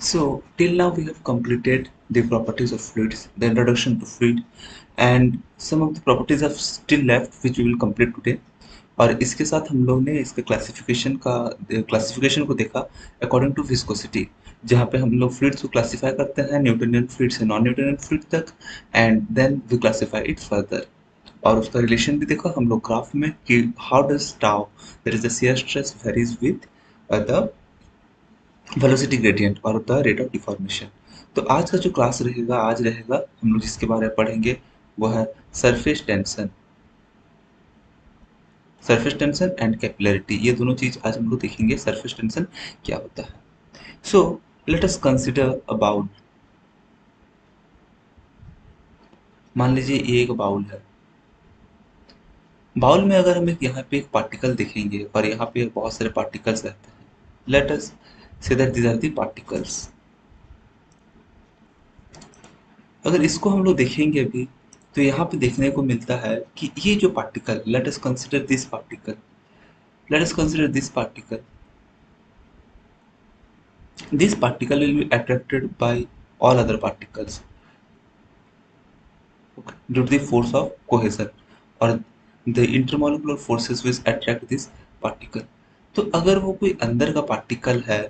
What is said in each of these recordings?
So till now we have completed the properties of fluids, the introduction to fluid and some of the properties are still left which we will complete today. और इसके साथ हम लोग ने इसके classification का classification को देखा अकॉर्डिंग टू विस्कोसिटी जहाँ पे हम लोग फ्लूइड्स को क्लासिफाई करते हैं न्यूटोनियन फ्लूइड से नॉन न्यूटोनियन फ्लूइड तक and then we classify it further और उसका रिलेशन भी देखा हम लोग ग्राफ में कि how does tau that is the stress varies with the velocity gradient और द रेट ऑफ़ डिफॉर्मेशन तो आज का जो क्लास रहेगा, आज रहेगा, हम लोग जिसके बारे में पढ़ेंगे, वो है surface tension surface tension and capillarity ये दोनों चीज़ आज हम लोग देखेंगे सरफेस टेंशन क्या होता है. So let us consider about मान लीजिए ये एक बाउल है. बाउल में अगर हम एक यहाँ पे एक पार्टिकल देखेंगे और यहाँ पे बहुत सारे पार्टिकल्स रहते हैं let us say that these are दार्टिकल्स अगर इसको हम लोग देखेंगे अभी तो यहाँ पे देखने को मिलता है कि ये जो particle let us consider this particle let us consider this particle this particle will be attracted by all other particles due to force of cohesion और the intermolecular forces which attract this particle तो अगर वो कोई अंदर का particle है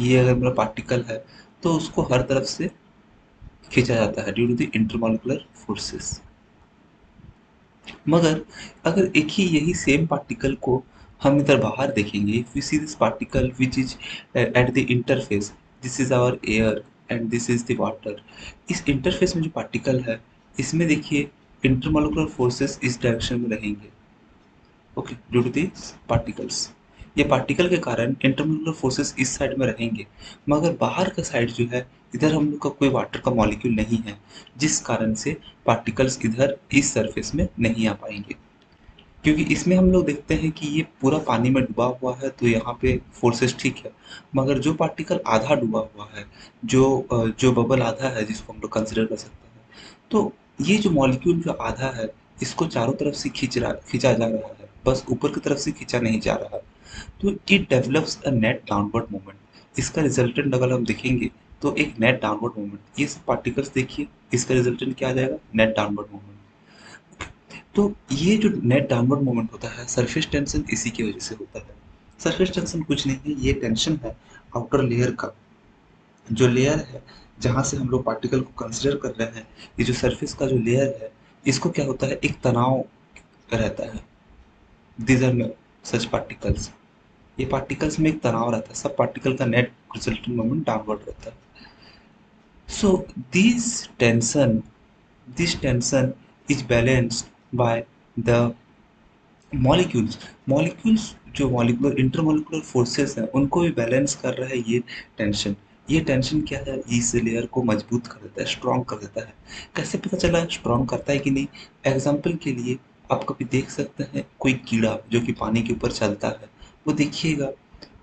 ये अगर मेरा पार्टिकल है तो उसको हर तरफ़ से खींचा जाता है due to the intermolecular forces मगर अगर एक ही यही सेम पार्टिकल को हम इधर बाहर देखेंगे we see this particle which is at the interface this is our air and this is the water इस इंटरफेस में जो पार्टिकल है, इसमें देखिए इंटरमोलिकुलर फोर्सेस इस डायरेक्शन में रहेंगे. Okay due to this particles ये पार्टिकल के कारण इंटरमोलिकुलर फोर्सेस इस साइड में रहेंगे। मगर बाहर का साइड जो है, इधर हम लोग का कोई वाटर का मॉलिक्यूल नहीं है, जिस कारण से पार्टिकल्स इधर इस सरफेस में नहीं आ पाएँगे। क्योंकि इसमें हम लोग देखते हैं कि ये पूरा पानी में डूबा हुआ है तो यहाँ पे फोर्सेस ठीक है। मगर जो पार्टिकल आधा डूबा हुआ है, जो जो बबल आधा है, जिसको हम लोग कंसिडर कर सकते हैं तो ये जो मॉलिक्यूल जो आधा है, इसको चारों तरफ़ से खींच रहा, खींचा जा रहा है, बस ऊपर की तरफ़ से खींचा नहीं जा रहा। तो it develops a net downward movement इसका रिजल्टेंट अगर हम देखेंगे तो एक नेट डाउनवर्ड मूवमेंट ये सब पार्टिकल्स देखिए, इसका रिजल्टेंट क्या आ जाएगा? नेट डाउनवर्ड मूवमेंट तो ये जो नेट डाउनवर्ड मूवमेंट होता है सरफेस टेंशन इसी की वजह से होता है. सरफेस टेंशन कुछ नहीं है ये टेंशन है आउटर लेयर का. जो लेयर है, जहाँ से हम लोग पार्टिकल को कंसिडर कर रहे हैं, ये जो सरफेस का जो लेयर है, इसको क्या होता है? एक तनाव रहता है. दीज आर सच पार्टिकल्स ये पार्टिकल्स में एक तनाव रहता है, सब पार्टिकल का नेट रिजल्टेंट मोमेंट डाउनवर्ड रहता है। So this tension this tension is balanced by the molecules. Molecules जो मॉलिकुलर इंटरमोलिकुलर फोर्सेस हैं, उनको भी बैलेंस कर रहा है ये टेंशन ये टेंशन क्या है? इस लेयर को मज़बूत कर देता है स्ट्रॉन्ग कर देता है। कैसे पता चला स्ट्रॉन्ग करता है कि नहीं? एग्ज़ाम्पल के लिए आप कभी देख सकते हैं, कोई कीड़ा जो कि पानी के ऊपर चलता है वो देखिएगा,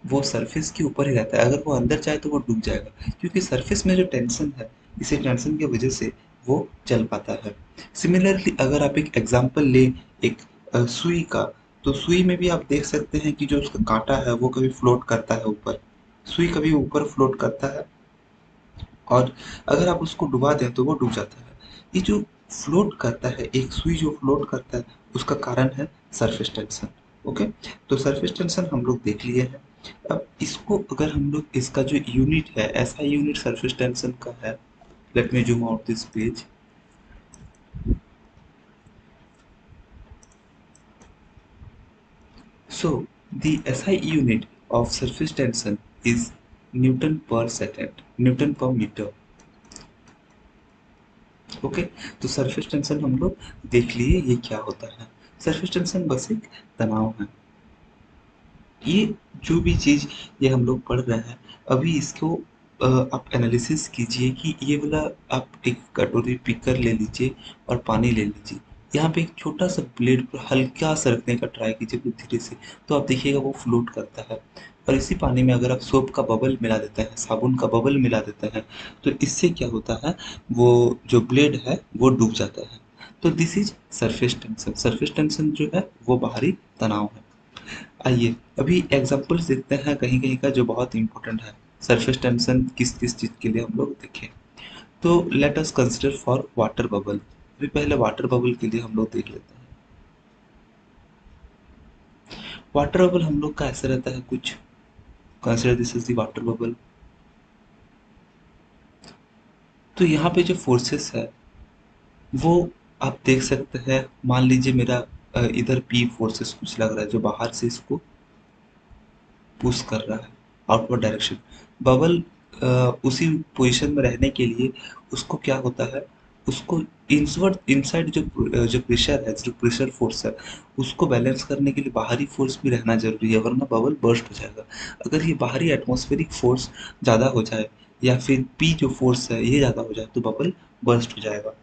वो सरफेस के ऊपर ही रहता है। अगर वो अंदर जाए तो वो डूब जाएगा। क्योंकि सरफेस में जो टेंशन है, इसी टेंशन की वजह से वो चल पाता है। सिमिलरली अगर आप एक एग्ज़ाम्पल लें, एक सुई का तो सुई में भी आप देख सकते हैं कि जो उसका कांटा है, वो कभी फ्लोट करता है ऊपर। सुई कभी ऊपर फ्लोट करता है और अगर आप उसको डुबा दें तो वो डूब जाता है। ये जो फ्लोट करता है, एक सुई जो फ्लोट करता है, उसका कारण है सरफेस टेंशन ओके? तो सरफेस टेंशन हम लोग देख लिए हैं। अब इसको अगर हम लोग, इसका जो यूनिट है, ऐसा यूनिट सरफेस टेंशन का है let me zoom out this page so the SI unit of surface tension is newton per second newton per metre okay तो सरफेस टेंशन हम लोग देख लिए, ये क्या होता है? सरफेस टेंशन बस एक तनाव है। ये जो भी चीज़ ये हम लोग पढ़ रहे हैं, अभी इसको आप एनालिसिस कीजिए कि ये वाला आप एक कटोरी पीकर ले लीजिए और पानी ले लीजिए। यहाँ पे एक छोटा सा ब्लेड पर हल्का सा रखने का ट्राई कीजिए धीरे से तो आप देखिएगा वो फ्लोट करता है। और इसी पानी में अगर आप सोप का बबल मिला देते हैं, साबुन का बबल मिला देते हैं तो इससे क्या होता है, वो जो ब्लेड है, वो डूब जाता है। तो this is surface tension surface tension जो है, वो बाहरी तनाव है। आइए, अभी एग्जाम्पल्स देखते हैं कहीं कहीं का जो बहुत इंपॉर्टेंट है। सरफेस टेंशन किस किस चीज़ के लिए हम लोग देखें। तो let us consider for water bubble अभी पहले वाटर बबल के लिए हम लोग देख लेते हैं। वाटर बबल हम लोग का ऐसा रहता है कुछ। Consider this is water bubble तो यहाँ पे जो फोर्सेस है, वो आप देख सकते हैं, मान लीजिए मेरा इधर पी फोर्सेस कुछ लग रहा है, जो बाहर से इसको पुश कर रहा है आउटवर्ड डायरेक्शन बबल उसी पोजीशन में रहने के लिए उसको क्या होता है, उसको इंसवर्ड इनसाइड जो जो प्रेशर है, जो प्रेशर फोर्स है, उसको बैलेंस करने के लिए बाहरी फोर्स भी रहना ज़रूरी है, वरना बबल बर्स्ट हो जाएगा. अगर ये बाहरी एटमॉस्फेरिक फोर्स ज़्यादा हो जाए, या फिर पी जो फोर्स है, ये ज़्यादा हो जाए तो बबल बर्स्ट हो जाएगा.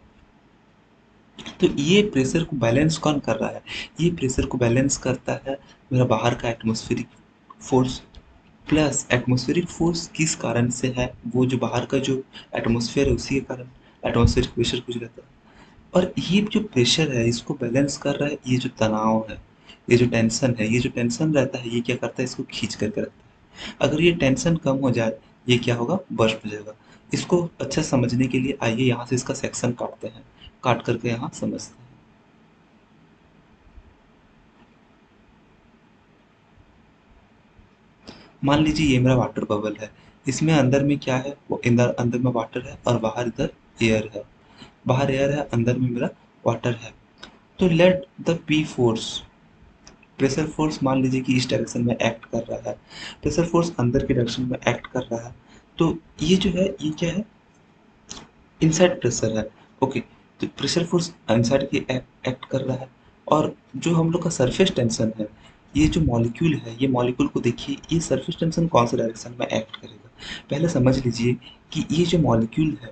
तो ये प्रेशर को बैलेंस कौन कर रहा है? ये प्रेशर को बैलेंस करता है मेरा बाहर का atmospheric force plus atmospheric force किस कारण से है? वो जो बाहर का जो एटमोसफेयर है, उसी के कारण एटमॉस्फेरिक प्रेशर कुछ रहता है। और ये जो प्रेशर है, इसको बैलेंस कर रहा है, ये जो तनाव है, ये जो टेंशन है, ये जो टेंशन रहता है, ये क्या करता है? इसको खींच करके रखता है। अगर ये टेंशन कम हो जाए, ये क्या होगा? बर्स्ट हो जाएगा। इसको अच्छा समझने के लिए आइए यहाँ से इसका सेक्शन काटते हैं। काट करके यहाँ समझते हैं। मान लीजिए ये मेरा वाटर बबल है। इसमें अंदर में क्या है? वो अंदर अंदर में वाटर है और बाहर इधर एयर है। बाहर एयर है, अंदर में मेरा वाटर है। तो let the P force pressure force मान लीजिए कि इस डायरेक्शन में एक्ट कर रहा है। प्रेशर फोर्स अंदर के डायरेक्शन में एक्ट कर रहा है। तो ये जो है, ये क्या है? इनसाइड प्रेशर है। ओके तो प्रेशर फोर्स इनसाइड की एक्ट कर रहा है। और जो हम लोग का सरफेस टेंशन है, ये जो मॉलिक्यूल है, ये मॉलिक्यूल को देखिए, ये सरफेस टेंशन कौन से डायरेक्शन में एक्ट करेगा? पहले समझ लीजिए कि ये जो मॉलिक्यूल है,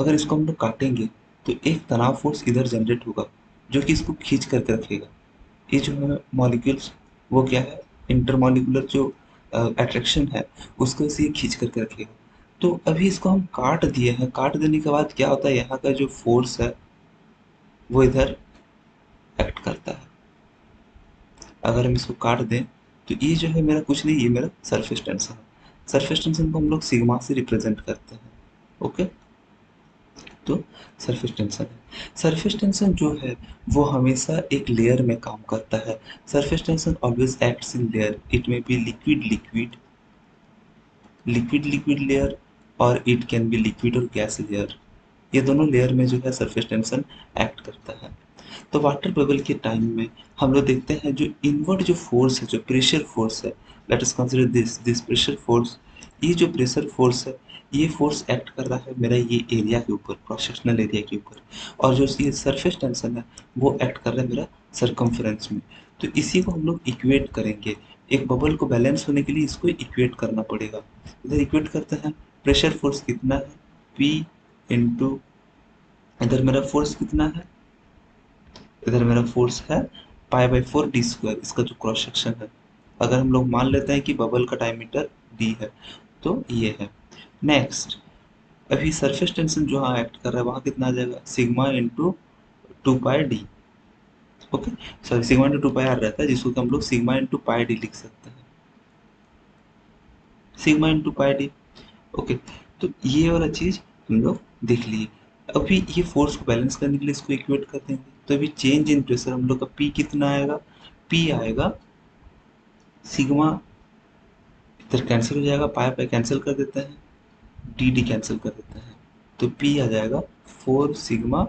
अगर इसको हम लोग काटेंगे तो एक तनाव फोर्स इधर जनरेट होगा, जो कि इसको खींच करके रखेगा। ये जो है मॉलिक्यूल्स वो क्या है? इंटरमोलिकुलर जो अट्रैक्शन है, उसको इसे खींच करके रखेगा। तो अभी इसको हम काट दिए हैं। काट देने के बाद क्या होता है? यहाँ का जो फोर्स है, वो इधर एक्ट करता है। अगर हम इसको काट दें तो ये जो है मेरा कुछ नहीं, ये मेरा सरफेस टेंशन है। सरफेस टेंशन को हम लोग सिग्मा से रिप्रेजेंट करते हैं। ओके तो सरफेस टेंशन है। सरफेस टेंशन जो है, वो हमेशा एक लेयर में काम करता है। Surface tension always acts in layer it may be liquid liquid liquid liquid layer और इट कैन बी लिक्विड और गैस लेयर ये दोनों लेयर में जो है सरफेस टेंशन एक्ट करता है। तो वाटर बबल के टाइम में हम लोग देखते हैं जो इनवर्ड जो फोर्स है, जो प्रेशर फोर्स है let us consider this this pressure force ये जो प्रेशर फोर्स है, ये फोर्स एक्ट कर रहा है मेरा ये एरिया के ऊपर क्रॉस सेक्शनल एरिया के ऊपर। और जो ये सरफेस टेंशन है, वो एक्ट कर रहा है मेरा सरकमफ्रेंस में। तो इसी को हम लोग इक्वेट करेंगे। एक बबल को बैलेंस होने के लिए इसको इक्वेट करना पड़ेगा। इधर इक्वेट करते हैं। प्रेशर फोर्स कितना है? पी इंटू इधर मेरा फोर्स कितना है? इधर मेरा फोर्स है pi by four D square इसका जो क्रॉस सेक्शन है। अगर हम लोग मान लेते हैं कि बबल का डायमीटर डी है तो ये है। नेक्स्ट अभी सरफेस टेंशन जो हाँ एक्ट कर रहा है, वहाँ कितना आ जाएगा? Sigma into two pi D okay sorry sigma into two pi R रहता है जिसको हम लोग सिग्मा इंटू पाई डी लिख सकते हैं। Sigma into pi D okay? तो ये वाला चीज़ हम लोग देख लिए। अभी ये फोर्स को बैलेंस करने के लिए इसको इक्वेट कर देंगे तो अभी चेंज इन प्रेशर हम लोग का पी कितना आएगा? पी आएगा सिग्मा इधर कैंसिल हो जाएगा पाए पाए कैंसिल कर देते हैं डी डी कैंसिल कर देते हैं। तो पी आ जाएगा four sigma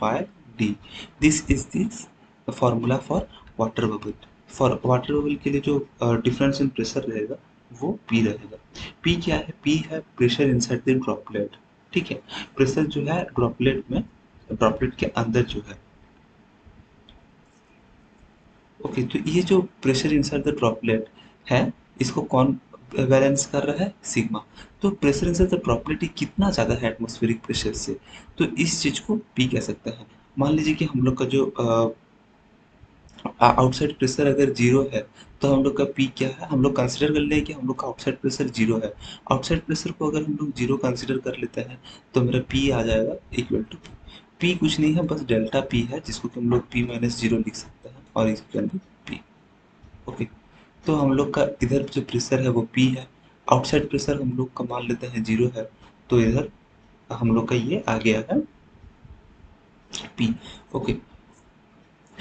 by D this is this formula for water bubble for water bubble के लिए जो डिफरेंस इन प्रेशर रहेगा वो पी रहेगा पी क्या है? पी है प्रेशर इनसाइड द ड्रॉपलेट ठीक है? प्रेशर जो है ड्रॉपलेट में ड्रॉपलेट के अंदर जो है। ओके okay, तो ये जो प्रेशर इनसाइड द ड्रॉपलेट है इसको कौन बैलेंस कर रहा है? सिग्मा तो प्रेशर इनसाइड द ड्रॉपलेट कितना ज़्यादा है एटमोस्फेरिक प्रेशर से? तो इस चीज़ को पी कह सकते हैं। मान लीजिए कि हम लोग का जो आउटसाइड प्रेशर अगर ज़ीरो है तो हम लोग का पी क्या है? हम लोग कंसिडर कर ले कि हम लोग का आउटसाइड प्रेशर ज़ीरो है। आउटसाइड प्रेशर को अगर हम लोग ज़ीरो कंसिडर कर लेते हैं तो मेरा पी आ जाएगा इक्वल टू पी कुछ नहीं है, बस डेल्टा पी है, जिसको कि हम लोग पी माइनस ज़ीरो लिख सकते हैं, और इसके अंदर पी ओके तो हम लोग का इधर जो प्रेशर है, वो पी है। आउटसाइड प्रेशर हम लोग का मान लेते हैं ज़ीरो है तो इधर हम लोग का ये आ गया है पी ओके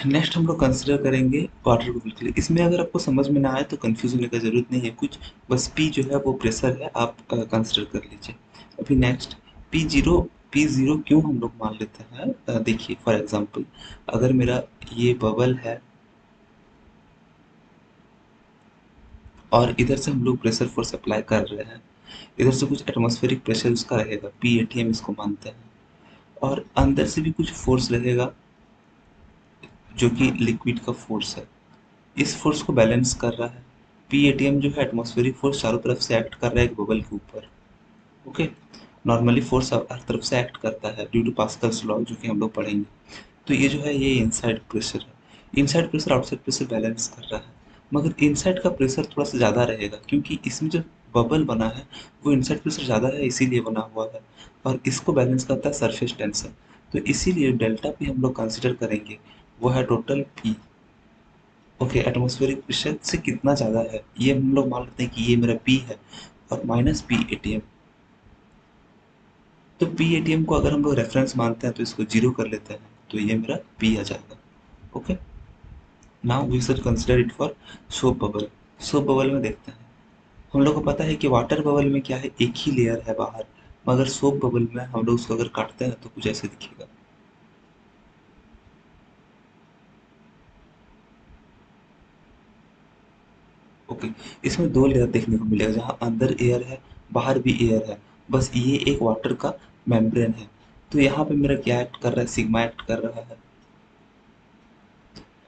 नेक्स्ट हम लोग कंसिडर करेंगे वाटर बबल के लिए। इसमें अगर आपको समझ में ना आए तो कंफ्यूज होने का ज़रूरत नहीं है। कुछ बस पी जो है वो प्रेशर है, आप कंसिडर कर लीजिए। अभी next P zero P zero क्यों हम लोग मान लेते हैं? देखिए फॉर एग्जांपल अगर मेरा ये बबल है और इधर से हम लोग प्रेशर फोर्स अप्लाई कर रहे हैं, इधर से कुछ एटमोस्फेरिक प्रेशर उसका रहेगा। पी ए इसको मानते हैं। और अंदर से भी कुछ फोर्स रहेगा। जो कि लिक्विड का फोर्स है। इस फोर्स को बैलेंस कर रहा है। पी ए टी एम जो है एटमॉस्फेरिक फोर्स चारों तरफ़ से एक्ट कर रहा है एक बबल के ऊपर। ओके नॉर्मली फोर्स हर तरफ़ से एक्ट करता है ड्यू टू पास्कल्स लॉ जो कि हम लोग पढ़ेंगे। तो ये जो है, ये इनसाइड प्रेशर है। Inside pressure outside pressure balance कर रहा है। मगर इनसाइड का प्रेशर थोड़ा सा ज़्यादा रहेगा, क्योंकि इसमें जो बबल बना है, वो इनसाइड प्रेशर ज़्यादा है, इसीलिए बना हुआ है। और इसको बैलेंस करता है सरफेस टेंशन तो इसीलिए डेल्टा पी हम लोग कंसिडर करेंगे। वो है total P okay atmospheric pressure से कितना ज़्यादा है? ये हम लोग मान लेते हैं कि ये मेरा पी है और minus P A T M तो पी ए टी एम को अगर हम लोग रेफरेंस मानते हैं तो इसको ज़ीरो कर लेते हैं तो ये मेरा पी आ जाएगा. Okay now we should consider it for soap bubble soap bubble में देखते हैं. हम लोग को पता है कि वाटर बबल में क्या है? एक ही लेयर है बाहर. मगर सोप बबल में हम लोग उसको अगर काटते हैं तो कुछ ऐसे दिखेगा. ओके। इसमें दो लेयर देखने को मिलेगा, जहाँ अंदर एयर है, बाहर भी एयर है। बस ये एक वाटर का मेम्ब्रेन है। तो यहाँ पे मेरा क्या एक्ट कर रहा है? सिग्मा एक्ट कर रहा है।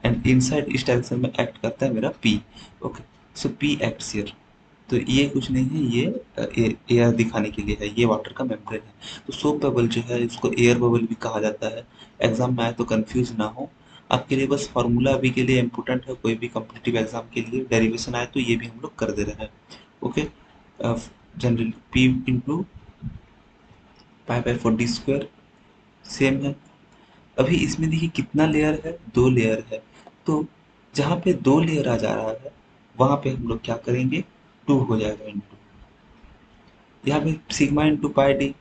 एंड इनसाइड इस डायरेक्शन में एक्ट करता है मेरा P okay. So P acts here तो ये कुछ नहीं है, ये एयर दिखाने के लिए है। ये वाटर का मेम्ब्रेन है। तो सोप बबल जो है, इसको एयर बबल भी कहा जाता है। एग्ज़ाम में आए तो कंफ्यूज ना हो। आपके लिए बस फार्मूला अभी के लिए इम्पोर्टेंट है, कोई भी कम्पिटिटिव एग्ज़ाम के लिए डेरिवेशन आए तो ये भी हम लोग कर दे रहे हैं। Okay generally P into pi by four D square same है। अभी इसमें देखिए कितना लेयर है? दो लेयर है। तो जहाँ पे दो लेयर आ जा रहा है, वहाँ पे हम लोग क्या करेंगे? टू हो जाएगा इंटू यहाँ पे sigma into pi D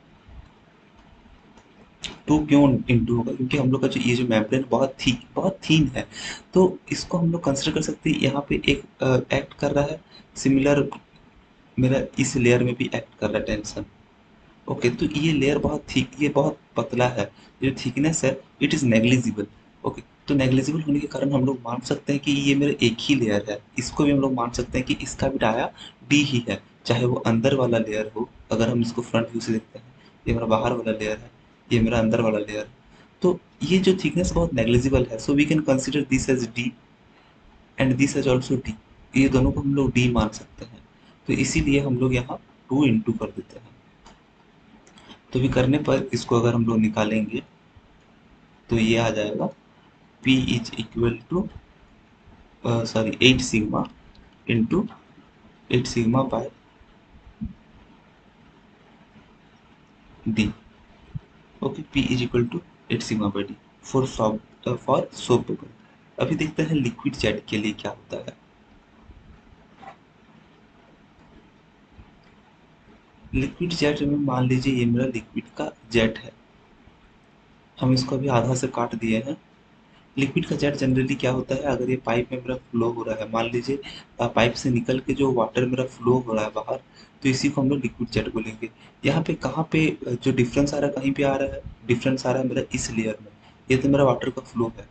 two क्यों इंटू होगा? क्योंकि हम लोग का जो ये जो मेम्ब्रेन बहुत थी, बहुत थीन है। तो इसको हम लोग कंसिडर कर सकते हैं, यहाँ पे एक एक्ट कर रहा है। सिमिलर मेरा इस लेयर में भी एक्ट कर रहा है टेंशन ओके तो ये लेयर बहुत थिक ये बहुत पतला है। जो थिकनेस है इट इज़ नेग्लिजिबल ओके तो नेग्लिजिबल होने के कारण हम लोग मान सकते हैं कि ये मेरा एक ही लेयर है। इसको भी हम लोग मान सकते हैं कि इसका भी डाया डी ही है, चाहे वो अंदर वाला लेयर हो, अगर हम इसको फ्रंट व्यू से देखते हैं। ये मेरा बाहर वाला लेयर है। ये मेरा अंदर वाला लेयर तो ये जो थिकनेस बहुत नेग्लिजिबल है so we can consider this as D and this as also D ये दोनों को हम लोग डी मान सकते हैं. तो इसीलिए हम लोग यहाँ टू इंटू कर देते हैं. तो भी करने पर इसको अगर हम लोग निकालेंगे तो ये आ जाएगा P is equal to sorry eight sigma into eight sigma by D okay, P is equal to eight sigma by D for soap for soap paper अभी देखते हैं लिक्विड जेट के लिए क्या होता है। लिक्विड जेट में मान लीजिए ये मेरा लिक्विड का जेट है। हम इसको अभी आधा से काट दिए हैं। लिक्विड का जेट जनरली क्या होता है? अगर ये पाइप में मेरा फ्लो हो रहा है, मान लीजिए पाइप से निकल के जो वाटर मेरा फ्लो हो रहा है बाहर तो इसी को हम लोग लिक्विड जेट बोलेंगे। यहाँ पे कहाँ पे, जो डिफरेंस आ रहा है, कहीं पे आ रहा है डिफरेंस आ रहा है मेरा इस लेयर में। ये तो मेरा वाटर का फ्लो है।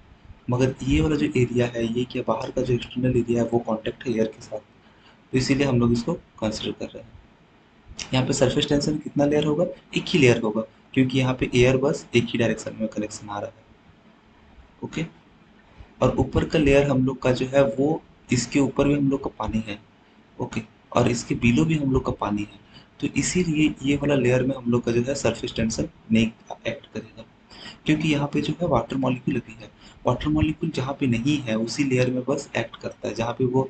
मगर ये वाला जो एरिया है, ये क्या बाहर का जो एक्सटर्नल एरिया है, वो कॉन्टेक्ट है एयर के साथ? तो इसीलिए हम लोग इसको कंसिडर कर रहे हैं। यहाँ पे सरफेस टेंशन कितना लेयर होगा? एक ही लेयर होगा, क्योंकि यहाँ पे एयर बस एक ही डायरेक्शन में कनेक्शन आ रहा है। ओके और ऊपर का लेयर हम लोग का जो है, वो इसके ऊपर भी हम लोग का पानी है। ओके और इसके बिलो भी हम लोग का पानी है। तो इसीलिए ये वाला लेयर में हम लोग का जो है सरफेस टेंशन नहीं एक्ट करेगा। क्योंकि यहाँ पे जो है वाटर मॉलिक्यूल भी है। वाटर मॉलिक्यूल जहाँ पे नहीं है, उसी लेयर में बस एक्ट करता है। जहाँ पे वो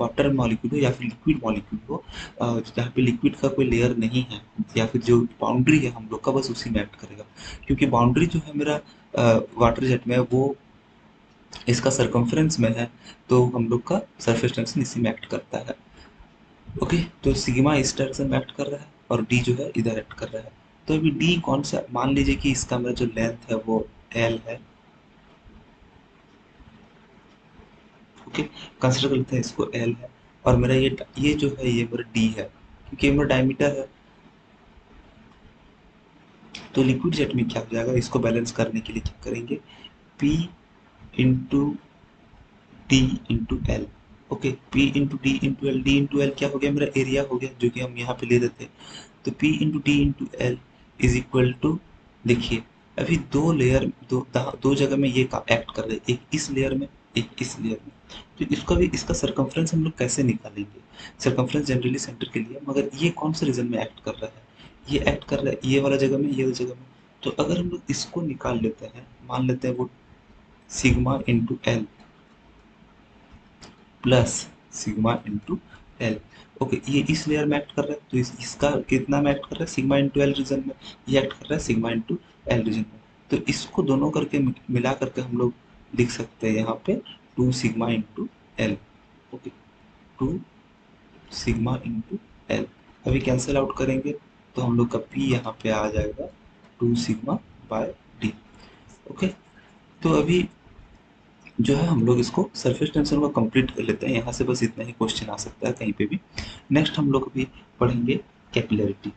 वाटर मॉलिक्यूल हो या फिर लिक्विड मॉलिक्यूल हो जहाँ पे लिक्विड का कोई लेयर नहीं है, या फिर जो बाउंड्री है हम लोग का बस उसी में एक्ट करेगा। क्योंकि बाउंड्री जो है मेरा वाटर जेट में वो इसका सरकमफ्रेंस में है तो हम लोग का सरफेस टेंशन इसी में एक्ट करता है। ओके तो सिग्मा इस डायरेक्शन में एक्ट कर रहा है और डी जो है इधर एक्ट कर रहा है। तो अभी डी कौन सा, मान लीजिए कि इसका मेरा जो लेंथ है वो एल है। ओके कंसिडर करते हैं इसको एल है और मेरा ये ये जो है, ये मेरा डी है, क्योंकि ये मेरा डायमीटर है। तो लिक्विड जेट में क्या हो जाएगा, इसको बैलेंस करने के लिए क्या करेंगे? P into D into L okay, P into D into L D into L क्या हो गया? मेरा एरिया हो गया, जो कि हम यहाँ पे ले देते हैं। तो P into D into L is equal to देखिए, अभी दो लेयर दो दो जगह में ये एक्ट कर रहे हैं। एक इस लेयर में, एक इस लेयर में। तो इसका भी इसका सरकमफ्रेंस हम लोग कैसे निकालेंगे? सरकमफ्रेंस जनरली सेंटर के लिए, मगर ये कौन से रीजन में एक्ट कर रहा है? ये एक्ट कर रहा है ये वाला जगह में, ये वाला जगह में। तो अगर हम लोग इसको निकाल लेते हैं, मान लेते हैं वो sigma into L plus sigma into L okay ये इस लेयर में एक्ट कर रहा है तो इस, इसका कितना में एक्ट कर रहा है? सिग्मा इंटू एल रीजन में। ये एक्ट कर रहा है सिग्मा इंटू एल रीजन में। तो इसको दोनों करके मिला करके हम लोग लिख सकते हैं यहाँ पे two sigma into L okay two sigma into L अभी कैंसिल आउट करेंगे तो हम लोग का पी यहाँ पे आ जाएगा two sigma by D okay तो अभी जो है, हम लोग इसको सरफेस टेंशन को कंप्लीट कर लेते हैं। यहाँ से बस इतना ही क्वेश्चन आ सकता है कहीं पे भी। नेक्स्ट हम लोग अभी पढ़ेंगे कैपिलरिटी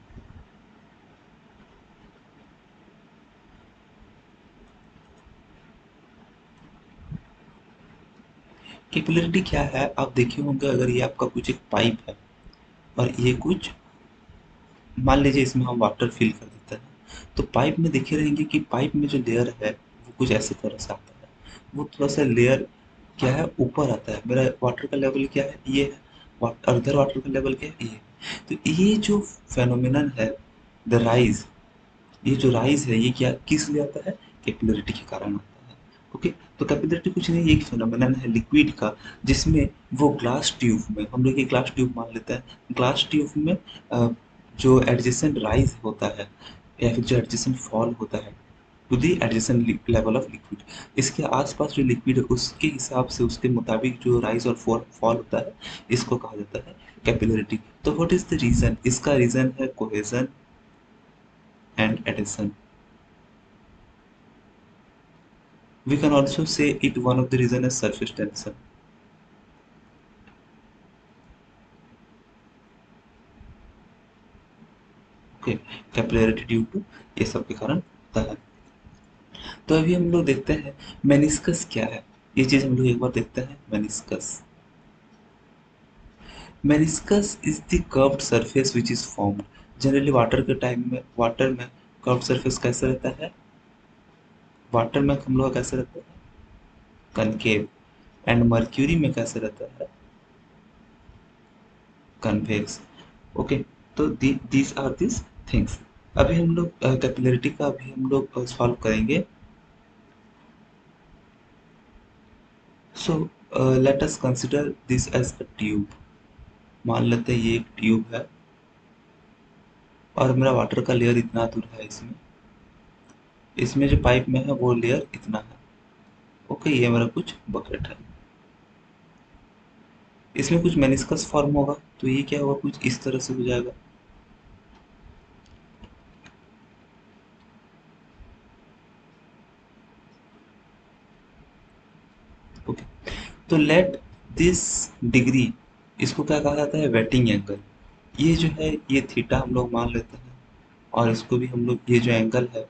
कैपिलरिटी क्या है? आप देखे होंगे, अगर ये आपका कुछ एक पाइप है, और ये कुछ, मान लीजिए इसमें हम वाटर फिल कर देते हैं तो पाइप में देखे रहेंगे कि पाइप में जो लेयर है, वो कुछ ऐसे तरह से आता है। वो थोड़ा सा लेयर क्या है? ऊपर आता है। मेरा वाटर का लेवल क्या है? ये है। अर्धर वाटर का लेवल क्या है? ये। तो ये जो फेनोमिनन है द राइज ये जो राइज है, ये क्या, किस लिए आता है? कैपिलरिटी के कारण आता है। ओके तो कैपिलरिटी कुछ नहीं एक फेनोमिनन है लिक्विड का, जिसमें वो ग्लास ट्यूब में, हम लोग ये ग्लास ट्यूब मान लेते हैं। ग्लास ट्यूब में जो एडजेसेंट राइज होता है, या फिर जो एडजेसेंट फॉल होता है to the adjacent level of liquid इसके आसपास जो लिक्विड है, उसके हिसाब से उसके मुताबिक जो राइज और फॉल फॉल होता है, इसको कहा जाता है कैपिलरिटी तो व्हाट इज़ द रीजन इसका रीजन है cohesion and adhesion we can also say it one of the reason is surface tension. Okay capillarity due to ये सब के कारण होता है। तो अभी हम लोग देखते हैं मेनिस्कस क्या है? ये चीज़ हम लोग एक बार देखते हैं meniscus meniscus is the curved surface which is formed generally water के टाइम में वाटर में कर्व्ड सरफेस कैसे रहता है? वाटर में हम लोग कैसे रहता है? कनकेव एंड मर्क्यूरी में कैसे रहता है? कन्वेक्स ओके तो दीज आर दिस थिंग्स अभी हम लोग कैपिलरिटी का अभी हम लोग सॉल्व करेंगे। So let us consider this as a tube मान लेते हैं ये एक ट्यूब है। और मेरा वाटर का लेयर इतना दूर है इसमें। इसमें जो पाइप में है वो लेयर इतना है। ओके ये मेरा कुछ बकेट है। इसमें कुछ मेनिस्कस फॉर्म होगा तो ये क्या होगा? कुछ इस तरह से हो जाएगा ओके तो लेट दिस डिग्री इसको क्या कहा जाता है? वेटिंग एंगल ये जो है, ये थीटा हम लोग मान लेते हैं, और इसको भी हम लोग, ये जो एंगल है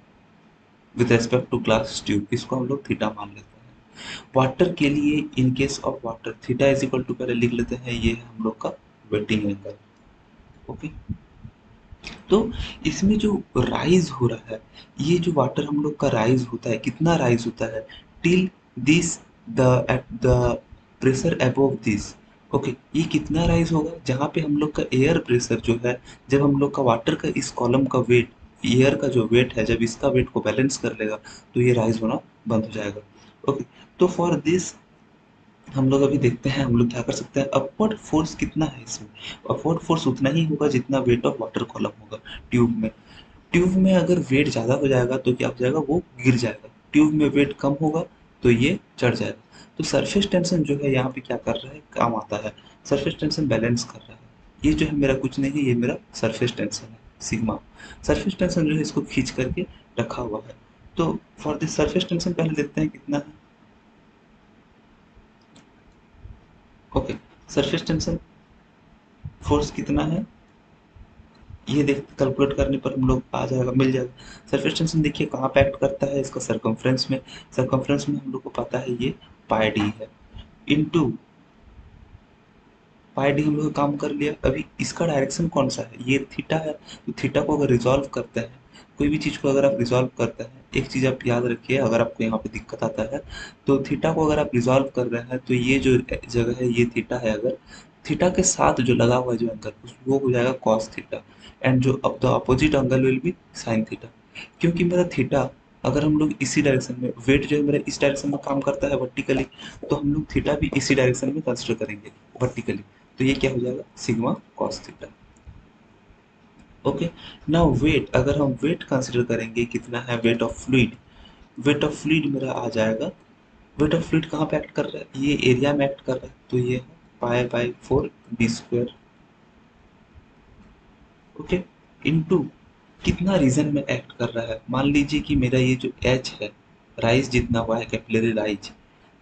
with respect to glass tube इसको हम लोग थीटा मान लेते हैं। वाटर के लिए in case of water theta is equal to पहले लिख लेते हैं, ये है हम लोग का वेटिंग एंगल ओके तो इसमें जो राइज हो रहा है, ये जो वाटर हम लोग का राइज होता है, कितना राइज होता है? Till this the at the pressure above this okay ये कितना राइज होगा? जहाँ पे हम लोग का एयर प्रेशर जो है, जब हम लोग का वाटर का इस कॉलम का वेट एयर का जो वेट है, जब इसका वेट को बैलेंस कर लेगा तो ये राइज होना बंद हो जाएगा। ओके तो फॉर दिस हम लोग अभी देखते हैं, हम लोग क्या कर सकते हैं? अपवर्ड फोर्स कितना है इसमें? अपवर्ड फोर्स उतना ही होगा जितना वेट ऑफ़ वाटर कॉलम होगा ट्यूब में। ट्यूब में अगर वेट ज़्यादा हो जाएगा तो क्या हो जाएगा? वो गिर जाएगा। ट्यूब में वेट कम होगा तो ये चढ़ जाएगा। तो सरफेस टेंशन जो है यहाँ पे क्या कर रहा है? काम आता है। सरफेस टेंशन बैलेंस कर रहा है। ये जो है मेरा कुछ नहीं है, ये मेरा सरफेस टेंशन है सिग्मा सरफेस टेंशन जो है इसको खींच करके रखा हुआ है। तो फॉर दिस सरफेस टेंशन पहले देखते हैं कितना है। ओके सरफेस टेंशन फोर्स कितना है? ये देख कैलकुलेट करने पर हम लोग आ जाएगा, मिल जाएगा। सरफेस टेंशन देखिए कहाँ पे एक्ट करता है इसका सरकमफ्रेंस में। सरकमफ्रेंस में हम लोग को पता है ये पाई डी है। इनटू पाई डी हम लोग काम कर लिया। अभी इसका डायरेक्शन कौन सा है? ये थीटा है। तो थीटा को अगर रिजॉल्व करते हैं, कोई भी चीज़ को अगर आप रिजॉल्व करते हैं, एक चीज़ आप याद रखिए, अगर आपको यहाँ पे दिक्कत आता है तो थीटा को अगर आप रिजॉल्व कर रहे हैं तो ये जो जगह है, ये थीटा है अगर थीटा के साथ जो लगा हुआ है जो एंगल वो हो जाएगा कॉस थीटा एंड जो अब the opposite angle will be sine theta क्योंकि मेरा थीटा अगर हम लोग इसी डायरेक्शन में वेट जो है मेरा इस डायरेक्शन में काम करता है वर्टिकली तो हम लोग थीटा भी इसी डायरेक्शन में कंसिडर करेंगे वर्टिकली तो ये क्या हो जाएगा? Sigma cos theta okay now weight अगर हम वेट कंसिडर करेंगे, कितना है? Weight of fluid weight of fluid मेरा आ जाएगा। वेट ऑफ़ फ्लूइड कहाँ पे एक्ट कर रहा है? ये एरिया में एक्ट कर रहा है। तो ये है pi by four B square okay into कितना रीजन में एक्ट कर रहा है? मान लीजिए कि मेरा ये जो एच है राइज जितना हुआ है कैपिलरी राइज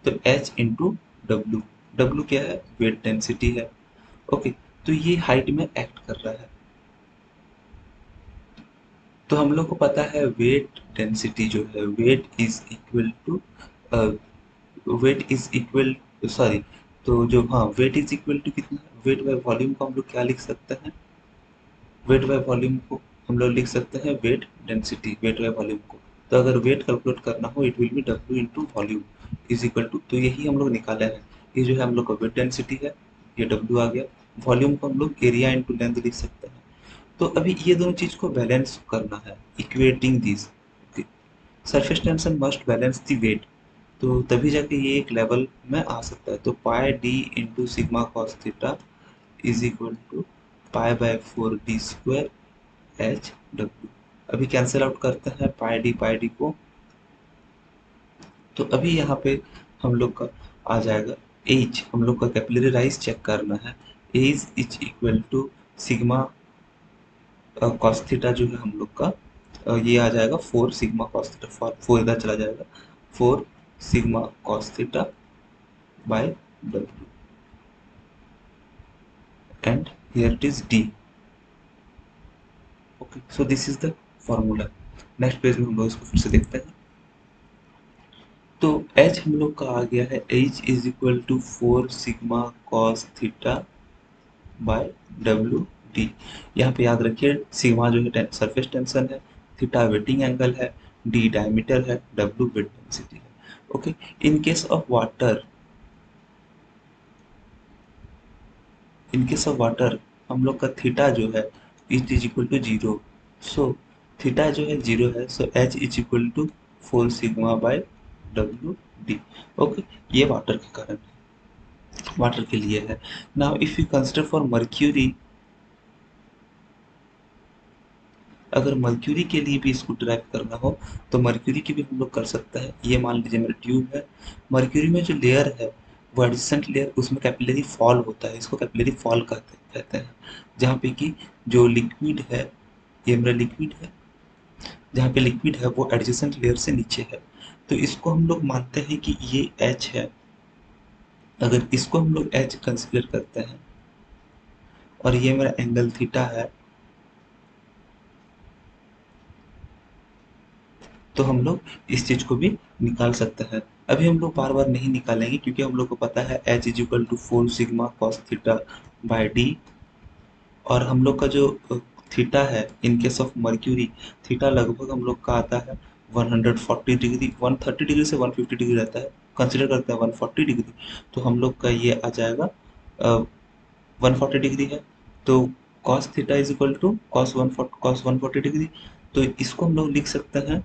तो एच इंटू डब्ल्यू डब्ल्यू क्या है? वेट डेंसिटी है। ओके तो ये हाइट में एक्ट कर रहा है। तो हम लोग को पता है वेट डेंसिटी जो है weight is equal to weight is equal sorry तो जो हाँ वेट इज़ इक्वल टू कितना? वेट बाय वॉल्यूम को हम लोग क्या लिख सकते हैं? वेट बाय वॉल्यूम को हम लोग लिख सकते हैं weight density weight by volume को। तो अगर वेट कैलकुलेट करना हो it will be W into volume is equal to तो यही हम लोग निकाले हैं। ये जो है हम लोग का वेट डेंसिटी है, ये डब्ल्यू आ गया। वॉल्यूम को हम लोग एरिया इंटू लेंथ लिख सकते हैं। तो अभी ये दोनों चीज़ को बैलेंस करना है equating this surface tension must balance the weight तो तभी जाके ये एक लेवल में आ सकता है। तो pi D into sigma cos theta is equal to pi by four D square H W अभी कैंसिल आउट करते हैं पाई डी पाई डी को तो अभी यहाँ पे हम लोग का आ जाएगा एच हम लोग का कैपिलरी राइज चेक करना है। H is equal to sigma cos theta जो है हम लोग का ये आ जाएगा four sigma cos theta four इधर चला जाएगा। Four sigma cos theta by W and here it is d. okay so this is the formula. Next page में हम लोग इसको फिर से देखते हैं। तो h हम लोग का आ गया है h is equal to four sigma cos theta by W D यहाँ पे याद रखिए सिग्मा जो है सरफेस टेंशन है थीटा वेटिंग एंगल है डी डायमीटर है डब्ल्यू वेट डेंसिटी है। Okay in case of water in case of water हम लोग का थीटा जो है it is equal to zero so theta जो है ज़ीरो है so H is equal to four sigma by W D okay ये वाटर के कारण वाटर के लिए है. Now if you consider for mercury अगर मर्क्यूरी के लिए भी इसको ड्राइव करना हो तो मर्क्यूरी की भी हम लोग कर सकते हैं. ये मान लीजिए मेरा ट्यूब है. मर्क्यूरी में जो लेयर है वो एडिसेंट लेयर उसमें कैपिलरी फॉल होता है, इसको कैपिलरी फॉल कहते कहते हैं। जहाँ पे कि जो लिक्विड है, ये मेरा लिक्विड है, जहाँ पे लिक्विड है, वो एडजेसेंट लेयर से नीचे है। तो इसको हम लोग मानते हैं कि ये एच है। अगर इसको हम लोग एच कंसिडर करते हैं, और ये मेरा एंगल थीटा है तो हम लोग इस चीज़ को भी निकाल सकते हैं। अभी हम लोग बार बार नहीं निकालेंगे क्योंकि हम लोग को पता है H is equal to four sigma cos theta by D और हम लोग का जो थीटा है in case of mercury theta लगभग हम लोग का आता है 140 डिग्री 130 डिग्री से 150 डिग्री रहता है। कंसिडर करते हैं 140 डिग्री तो हम लोग का ये आ जाएगा वन फोर्टी डिग्री है। तो cos theta is equal to cos one cos one forty degree तो इसको हम लोग लिख सकते हैं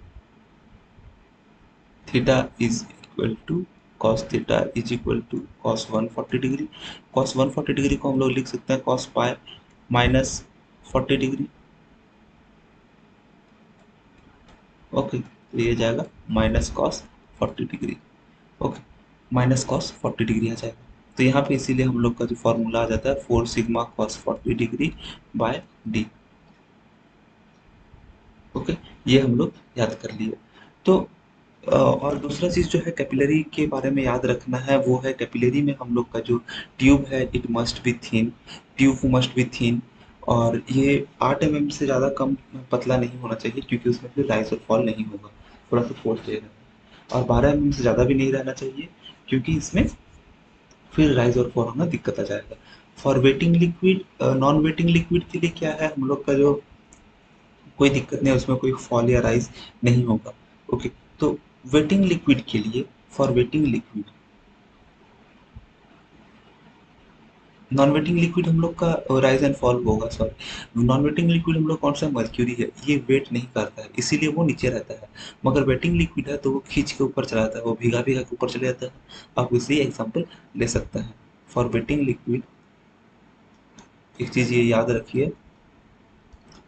theta is equal to cos theta is equal to cos 140 degree cos 140 degree को हम लोग लिख सकते हैं cos pi minus forty degree okay तो ये जाएगा minus cos forty degree okay minus cos forty degree आ जाएगा. तो यहाँ पे इसीलिए हम लोग का जो फॉर्मूला आ जाता है four sigma cos forty degree by D okay ये हम लोग याद कर लिए. तो और दूसरा चीज़ जो है कैपिलरी के बारे में याद रखना है, वो है कैपिलरी में हम लोग का जो ट्यूब है it must be thin tube must be thin और ये आठ एम से ज़्यादा कम पतला नहीं होना चाहिए, क्योंकि उसमें फिर राइस और फॉल नहीं होगा, थोड़ा सा फोर्स रहेगा और बारह एम से ज़्यादा भी नहीं रहना चाहिए, क्योंकि इसमें फिर राइज और फॉल होना दिक्कत आ जाएगा। For wetting liquid non wetting liquid के लिए क्या है, हम लोग का जो कोई दिक्कत नहीं है, उसमें कोई फॉल या राइज नहीं होगा ओके तो वेटिंग लिक्विड के लिए for wetting liquid non wetting liquid हम लोग का राइज एंड फॉल होगा सॉरी नॉन वेटिंग लिक्विड हम लोग कौन सा मर्क्यूरी है? ये वेट नहीं करता है, इसीलिए वो नीचे रहता है. मगर वेटिंग लिक्विड है तो वो खींच के ऊपर चला जाता है, वो भीगा भीगा के ऊपर चले जाता है. आप इसी एग्ज़ाम्पल ले सकते हैं. फॉर वेटिंग लिक्विड एक चीज़ ये याद रखिए.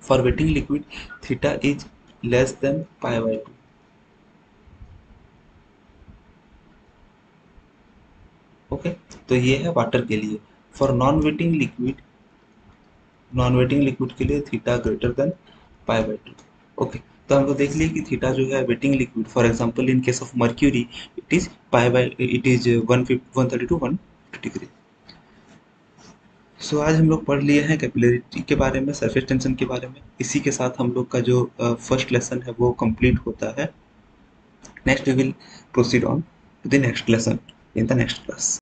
For wetting liquid theta is less than pi by two okay तो ये है वाटर के लिए. For non wetting liquid non wetting liquid के लिए theta greater than pi by two okay तो हमको देख लिया कि थीटा जो है wetting liquid for example in case of mercury it is pi by it is one one thirty to one degree so आज हम लोग पढ़ लिए हैं कैपिलरिटी के बारे में सरफेस टेंशन के बारे में. इसी के साथ हम लोग का जो फ़र्स्ट uh, लेसन है वो कंप्लीट होता है. Next we will proceed on to the next lesson in the next class.